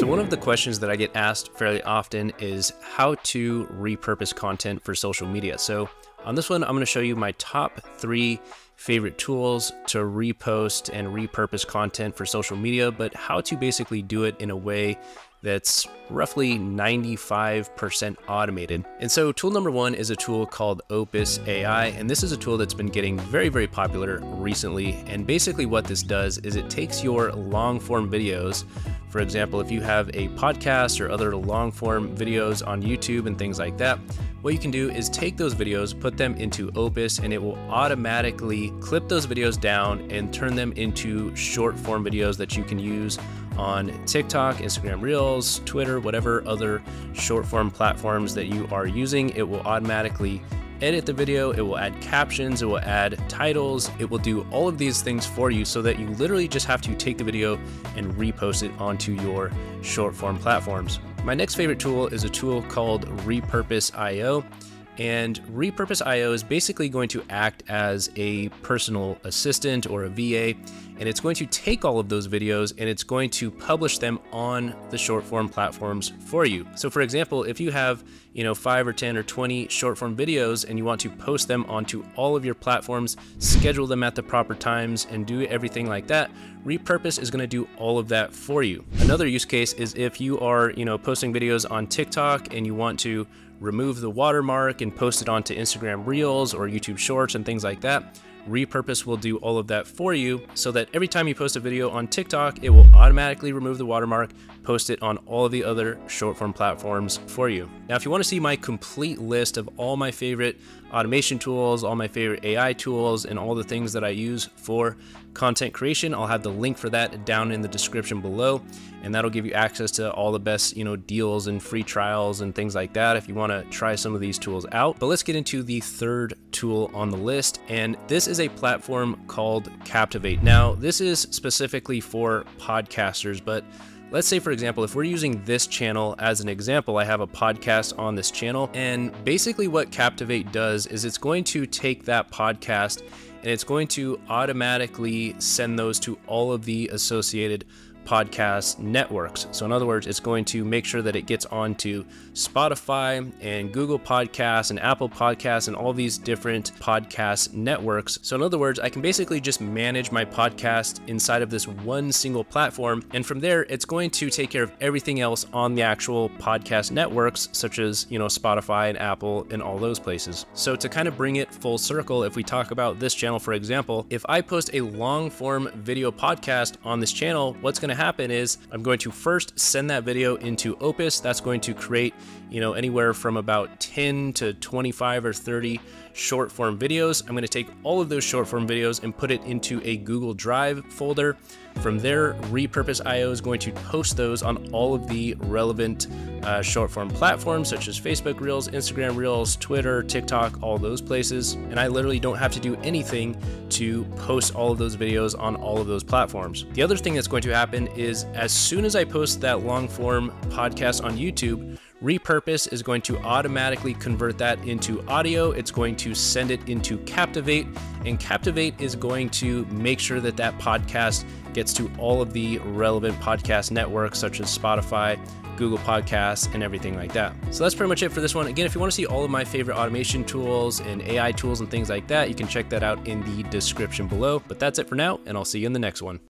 So, one of the questions that I get asked fairly often is how to repurpose content for social media. So, on this one, I'm going to show you my top three favorite tools to repost and repurpose content for social media, but how to basically do it in a way that's roughly 95% automated. And so, tool number one is a tool called Opus AI, and this is a tool that's been getting very, very popular recently. And basically, what this does is it takes your long form videos. For example, if you have a podcast or other long form videos on YouTube and things like that, what you can do is take those videos, put them into Opus, and it will automatically clip those videos down and turn them into short form videos that you can use on TikTok, Instagram Reels, Twitter, whatever other short form platforms that you are using. It will automatically edit the video, it will add captions, it will add titles, it will do all of these things for you so that you literally just have to take the video and repost it onto your short form platforms. My next favorite tool is a tool called Repurpose IO. And Repurpose IO is basically going to act as a personal assistant or a VA, and it's going to take all of those videos and it's going to publish them on the short form platforms for you. So for example, if you have, you know, 5 or 10 or 20 short form videos and you want to post them onto all of your platforms, schedule them at the proper times and do everything like that, Repurpose is going to do all of that for you. Another use case is if you are, you know, posting videos on TikTok and you want to remove the watermark and post it onto Instagram Reels or YouTube Shorts and things like that. Repurpose will do all of that for you so that every time you post a video on TikTok, it will automatically remove the watermark, post it on all of the other short form platforms for you. Now, if you want to see my complete list of all my favorite automation tools, all my favorite AI tools, and all the things that I use for content creation, I'll have the link for that down in the description below. And that'll give you access to all the best, you know, deals and free trials and things like that if you want to try some of these tools out. But let's get into the third tool on the list. And this is a platform called Captivate. Now, this is specifically for podcasters, but Let's say, for example, if we're using this channel as an example, I have a podcast on this channel, and basically what Captivate does is it's going to take that podcast and it's going to automatically send those to all of the associated podcast networks. So, in other words, it's going to make sure that it gets onto Spotify and Google Podcasts and Apple Podcasts and all these different podcast networks. So, in other words, I can basically just manage my podcast inside of this one single platform. And from there, it's going to take care of everything else on the actual podcast networks, such as, you know, Spotify and Apple and all those places. So, to kind of bring it full circle, if we talk about this channel, for example, if I post a long form video podcast on this channel, what's going to happen is I'm going to first send that video into Opus. That's going to create, you know, anywhere from about 10 to 25 or 30 short form videos. I'm going to take all of those short form videos and put it into a Google Drive folder. From there, Repurpose IO is going to post those on all of the relevant uh, short form platforms such as Facebook Reels, Instagram Reels, Twitter, TikTok, all those places. And I literally don't have to do anything to post all of those videos on all of those platforms. The other thing that's going to happen is as soon as I post that long form podcast on YouTube, Repurpose is going to automatically convert that into audio. It's going to send it into Captivate, and Captivate is going to make sure that that podcast gets to all of the relevant podcast networks such as Spotify, Google Podcasts, and everything like that. So that's pretty much it for this one. Again, if you want to see all of my favorite automation tools and AI tools and things like that, you can check that out in the description below. But that's it for now, and I'll see you in the next one.